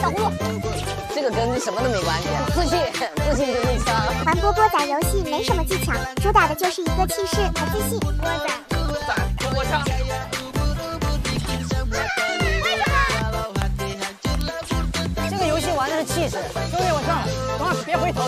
小葫芦，这个跟什么都没关系。自信，自信就是强。玩波波打游戏没什么技巧，主打的就是一个气势和自信。波仔，我上！这个游戏玩的是气势，兄弟我上了，别回头！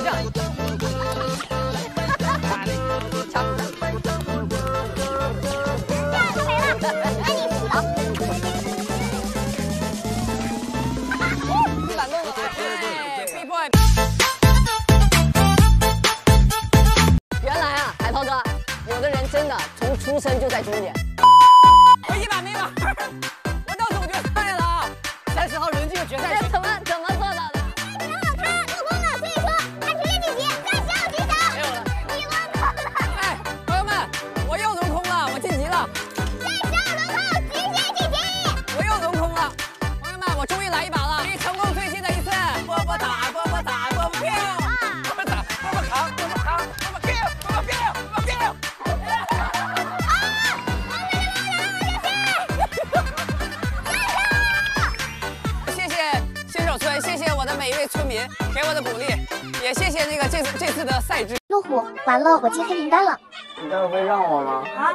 完了，我进黑名单了。你认为让我吗？啊，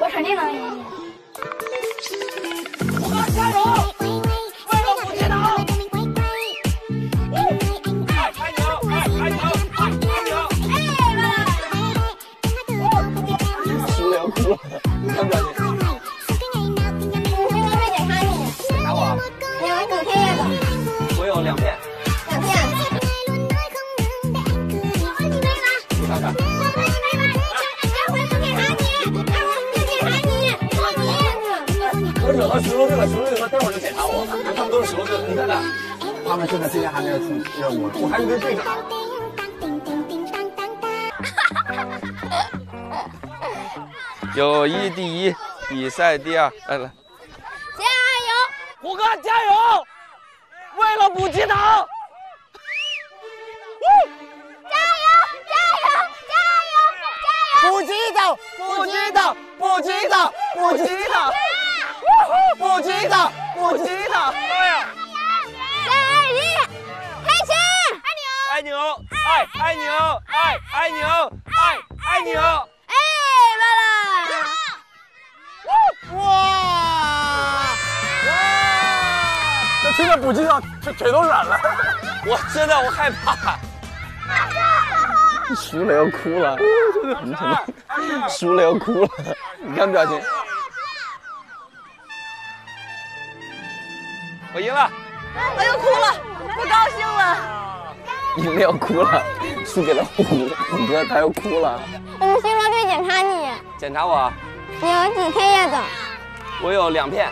我肯定能赢。他们现在今天还没有出任务，我还以为这个。友谊第一，比赛第二。来来，加油！虎哥加油！为了补气岛！加油！加油！加油！加油！补鸡岛！补鸡岛！补鸡岛！补鸡岛！补鸡岛！补气岛！三二一，开启！艾牛，艾牛，爱你哦爱艾牛，艾，艾牛，哎，乐乐，哇！哇！这听见补气操，腿腿都软了，我真的我害怕，输了要哭了，输了要哭了，你看表情，我赢了。们要哭了，输给了虎虎哥，他又哭了。我们巡逻队检查你，检查我。你有几片叶子？我有两片。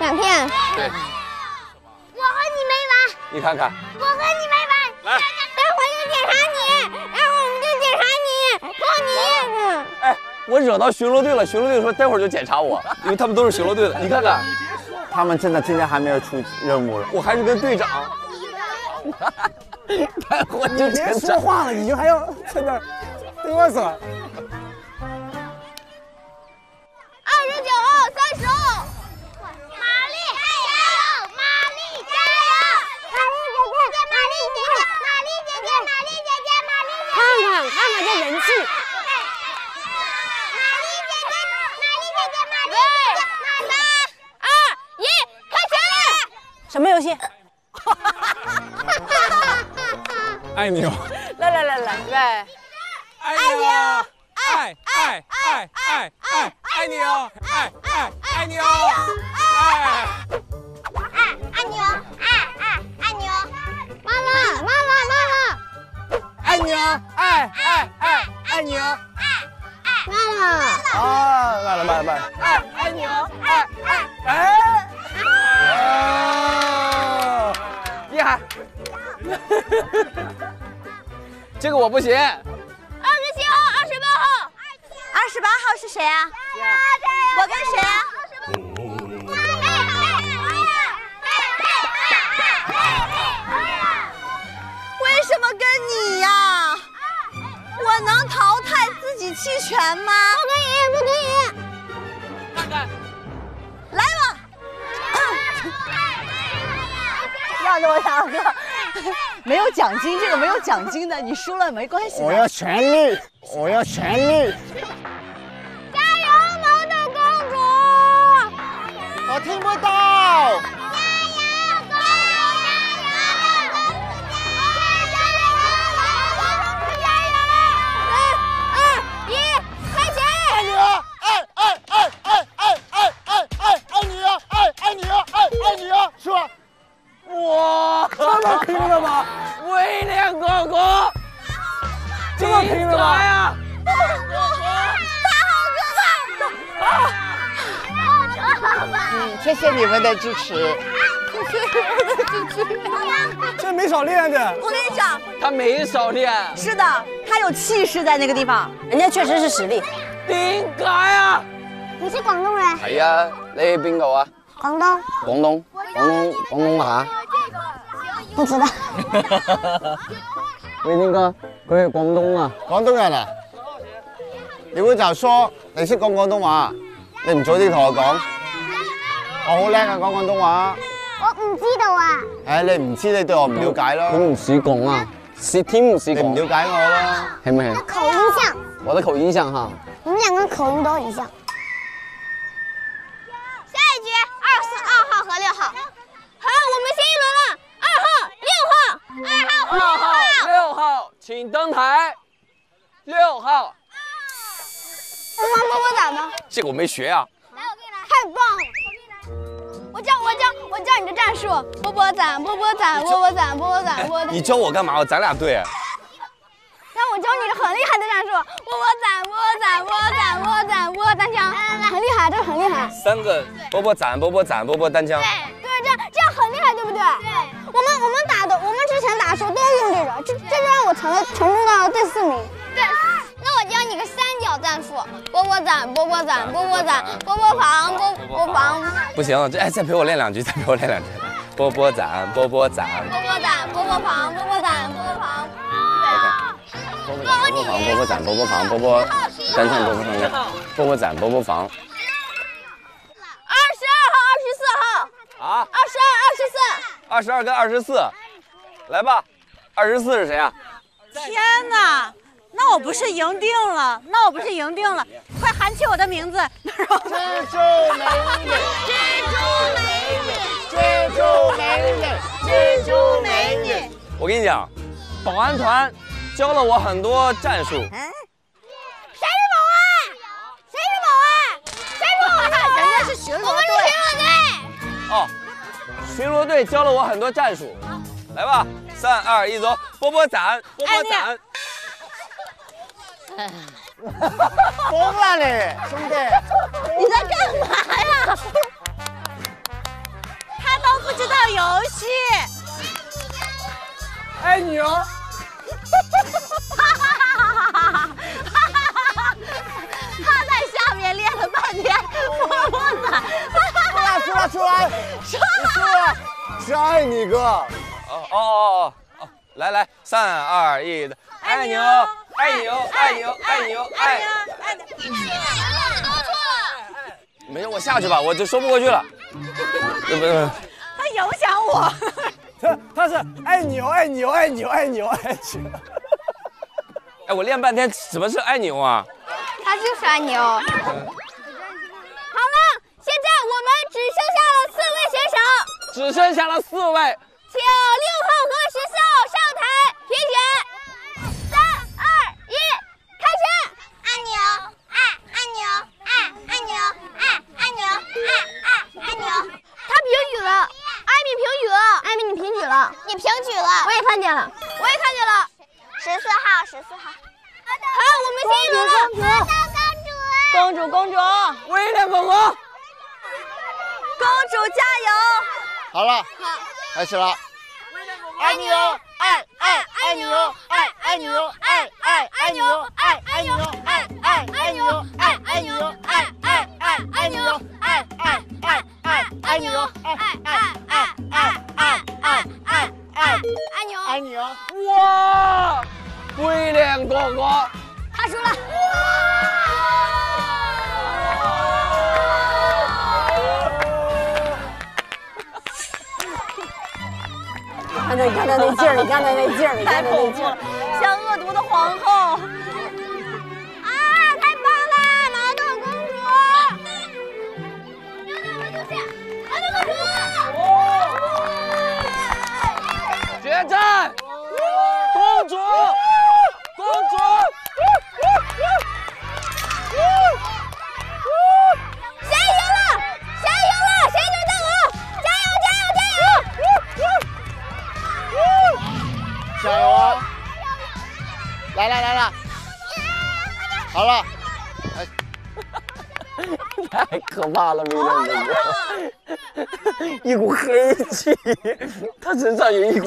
两片。对。我和你没完。你看看。我和你没完。来，待会儿就检查你，待会儿我们就检查你，做你叶子。哎，我惹到巡逻队了。巡逻队说待会儿就检查我，因为他们都是巡逻队的。你看看，他们真的今天还没有出任务了。我还是跟队长。别说话了，你就还要在那嘚瑟。二十九、号，三十。爱你哦！来来来来来，爱你哦！爱爱爱爱爱爱你哦！爱爱爱你哦！爱爱你哦！爱爱爱你哦！妈妈妈妈妈妈！爱你哦！爱爱爱爱你哦！爱爱妈妈！啊，来了妈妈，爱爱你哦！爱爱哎。这个我不行。二十七号、二十八号、二十八号是谁啊？我跟谁啊？为什么跟你呀？我能淘汰自己弃权吗？不可你，不可你。看看，来吧。让着我二哥。没有奖金，这个没有奖金的，你输了没关系。我要全力，我要全力，加油，毛豆公主！我听不到。支持，这没少练的。我跟你讲，他没少练。是的，他有气势在那个地方，人家确实是实力。点解啊。你是广东人？系啊，你那边该啊。广东，广东，广东，广东话。不知道。维 京哥，佢系广东啊，广东人啊？你会就说你识讲广东话你唔早啲同我讲。我好叻啊，讲广东话。我唔知道啊。哎，你唔知你对我唔了解咯。佢唔识讲啊，是听唔识讲。你唔了解我啦，系咪系？口音像。我的口音像哈。你们两个口音都很像。下一局，二四二号和六号。好，我们新一轮了。二号、六号。二号、六号、六号，请登台。六号。我冇摸摸打吗？这个我没学啊。来，来。我给你太棒。了。教我教我教你的战术，波波攒波波攒波波攒波波攒波。你教我干嘛？咱俩对。那我教你个很厉害的战术，波波攒波攒波攒波攒波波单枪，很厉害，这个很厉害。三个波波攒波波攒波波单枪，对，对，这样，这样很厉害，对不对？对。我们我们打的，我们之前打的时候都用这个，这这就让我成了成功的了第四名。波波攒，波波攒，波波攒，波波防，波波防。不行，这哎，再陪我练两局，再陪我练两局。波波攒，波波攒，波波攒，波波防，波波攒，波波防。啊！波波防，波波攒，波波防，波波攒，波波防。二十二号，二十四号。啊！二十二，二十四。二十二跟二十四，来吧。二十四是谁啊？天哪！那我不是赢定了，那我不是赢定了，快喊起我的名字，珍珠，珍珠美女，珍珠美女，珍珠美女。我跟你讲，保安团教了我很多战术。谁是保安？谁是保安？谁是保安？人家是巡逻队，我们是巡逻队。哦，巡逻队教了我很多战术。来吧，三二一，走，波波攒，波波攒。哈哈哈！疯了嘞，兄弟！你在干嘛呀？他都不知道游戏。爱你哦。哈哈哈！哈哈哈！哈哈哈！哈哈哈！他在下面练了半天，疯了。出来！出来！出来！是爱你哥。哦哦哦哦！来来，三二一的，爱你哦。爱你哦，爱你哦，爱你哦，爱你哦，爱你。爱你错了，没有，我下去吧，我就说不过去了，这不有，他影响我，他他是爱你哦，爱你哦，爱你哦，爱你哦，爱牛，哎，我练半天什么是爱牛啊？他就是爱牛。好了，现在我们只剩下了四位选手，只剩下了四位，请立。主加油！好了，开始爱你牛，爱爱你牛，爱你牛，爱爱你牛，爱你牛，爱爱阿牛，爱阿牛，爱爱阿牛，爱爱爱阿牛，爱爱爱爱爱爱爱阿牛，爱你哦！哇，威廉哥哥，他输了。你看他那劲儿，你看他那劲儿，你刚才那劲儿，像恶毒的皇后。怕了没有？一股黑气，他身上有一股。